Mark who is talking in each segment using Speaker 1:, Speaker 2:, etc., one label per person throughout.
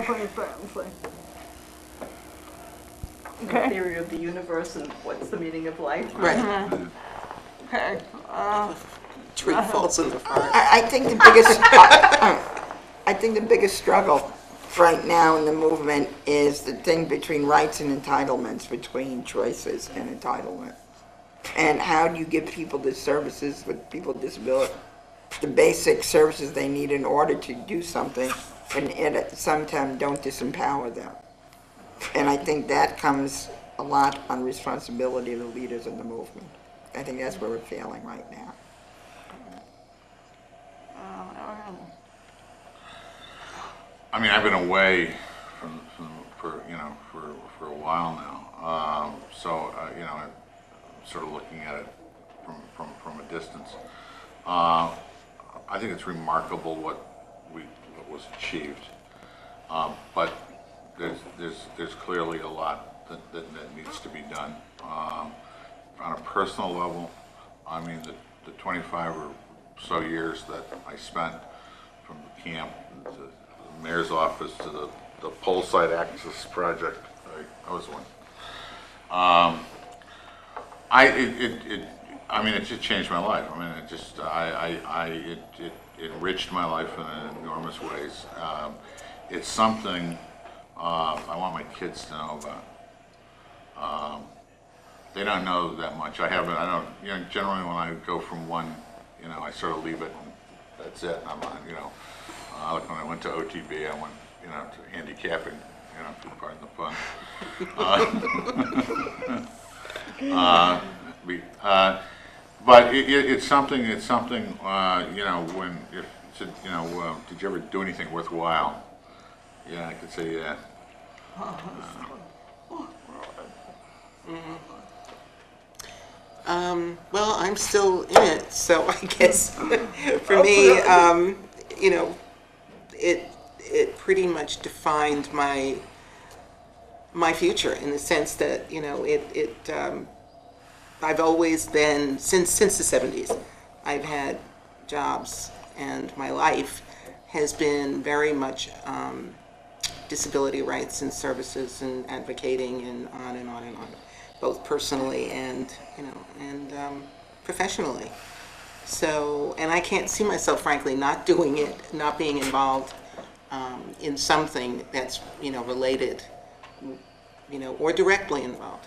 Speaker 1: nothing fancy.
Speaker 2: The
Speaker 1: Okay,
Speaker 2: Theory of the universe and what's the meaning of life.
Speaker 3: Right. Uh-huh.
Speaker 1: okay, uh,
Speaker 3: Tree uh-huh. falls in the forest.
Speaker 4: I, I think the biggest, I uh, uh, I think the biggest struggle right now in the movement is the thing between rights and entitlements, between choices and entitlement. And how do you give people the services with people with disability, the basic services they need in order to do something, and at some time don't disempower them? And I think that comes a lot on responsibility of the leaders in the movement. I think that's where we're failing right now.
Speaker 5: I mean, I've been away from, from for, you know, for, for a while now. Um, so, uh, you know, I'm sort of looking at it from, from, from a distance. Uh, I think it's remarkable what we, was achieved. Um, but there's, there's, there's clearly a lot that, that, that needs to be done. Um, on a personal level, I mean, the, the 25 or so years that I spent from the camp to the mayor's office to the, the pole site access project, I, I was one. Um, I, it, it, it, I mean, it just changed my life. I mean, it just, I, I, I, it, it enriched my life in enormous ways. Um, it's something, uh, I want my kids to know about. Um, they don't know that much. I haven't, I don't, you know, generally when I go from one, you know, I sort of leave it and that's it. I'm on, you know, uh, like when I went to OTB, I went, you know, to handicapping, you know, pardon the pun. Uh, uh, we, uh, but it, it, it's something, it's something, uh, you know, when, if, it's you know, uh, did you ever do anything worthwhile? Yeah, I could say, yeah.
Speaker 3: Um, well, I'm still in it, so I guess for me, um, you know, it it pretty much defined my my future in the sense that you know it it um, I've always been since since the 70s. I've had jobs, and my life has been very much um, disability rights and services and advocating and on and on and on, both personally and, you know, and um, professionally. So, and I can't see myself frankly not doing it, not being involved um, in something that's, you know, related, you know, or directly involved.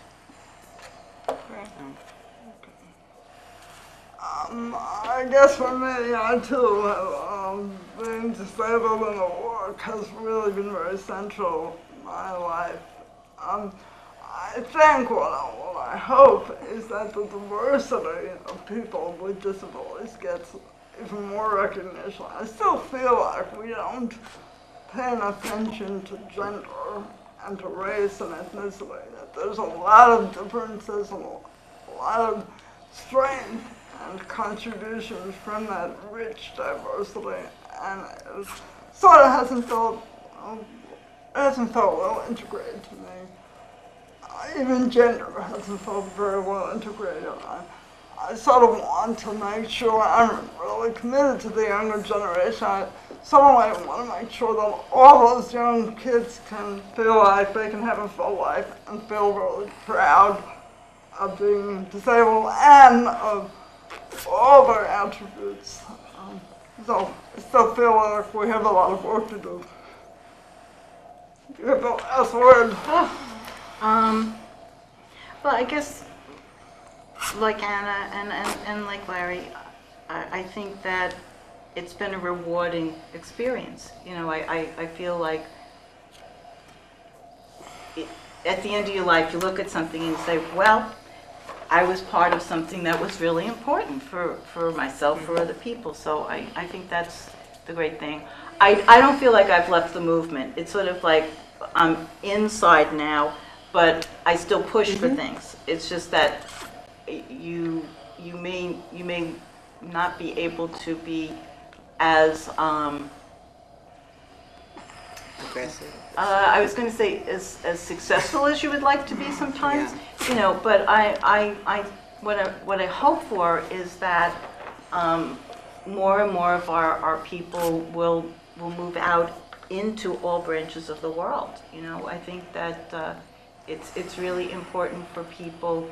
Speaker 1: Um, I guess for me, I too have, um, being disabled in the work has really been very central in my life. Um, I think what I, what I hope is that the diversity of people with disabilities gets even more recognition. I still feel like we don't pay enough attention to gender and to race and ethnicity. That there's a lot of differences and a lot of strength and contributions from that rich diversity, and it sort of hasn't felt um, hasn't felt well integrated to me. Uh, even gender hasn't felt very well integrated. I, I sort of want to make sure I'm really committed to the younger generation. I of like want to make sure that all those young kids can feel like they can have a full life and feel really proud of being disabled and of all their attributes. Um, so I still feel like we have a lot of work to do. You have the last word.
Speaker 6: Um, well, I guess, like Anna and, and, and like Larry, I, I think that it's been a rewarding experience. You know, I, I, I feel like it, at the end of your life, you look at something and you say, well, I was part of something that was really important for, for myself, for other people. So I, I think that's the great thing. I, I don't feel like I've left the movement. It's sort of like I'm inside now, but I still push for mm-hmm. things. It's just that you, you may, you may not be able to be as, um,
Speaker 3: Aggressive.
Speaker 6: uh, I was going to say as, as successful as you would like to be sometimes, you know, but I, I, I, what I, what I hope for is that um, more and more of our, our people will, will move out into all branches of the world. You know, I think that uh, it's, it's really important for people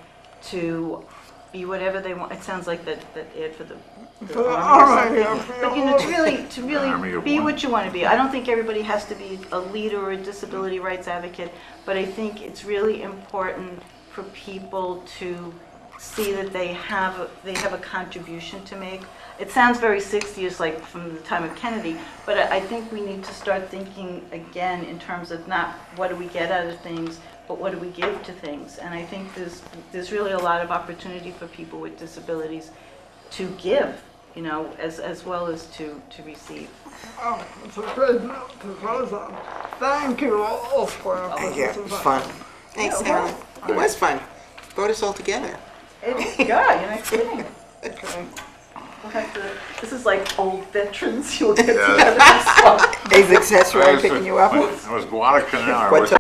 Speaker 6: to be whatever they want. It sounds like that, that ad for the, the
Speaker 1: For the
Speaker 6: army or
Speaker 1: army,
Speaker 6: something.
Speaker 1: for
Speaker 6: But you know, to
Speaker 1: all-
Speaker 6: really, to
Speaker 5: Army
Speaker 6: really
Speaker 5: of
Speaker 6: be
Speaker 5: one.
Speaker 6: what you want to be. I don't think everybody has to be a leader or a disability rights advocate, but I think it's really important for people to see that they have, a- they have a contribution to make. It sounds very 60s, like from the time of Kennedy, but I I think we need to start thinking again in terms of not what do we get out of things, but what do we give to things? And I think there's, there's really a lot of opportunity for people with disabilities to give, you know, as, as well as to, to receive.
Speaker 1: Um, oh, it's a great note to close on. Thank you all for your
Speaker 4: Thank you, it was fun.
Speaker 3: Thanks, Alan. It was fun. Brought us all together.
Speaker 6: It, yeah, you're not kidding. Okay. We'll have to, this is like old veterans, you'll get
Speaker 5: Yeah.
Speaker 6: together and talk.
Speaker 4: Is accessory
Speaker 5: I was-
Speaker 4: picking you up?
Speaker 5: I was Guadalcanal. I
Speaker 4: What's
Speaker 5: was-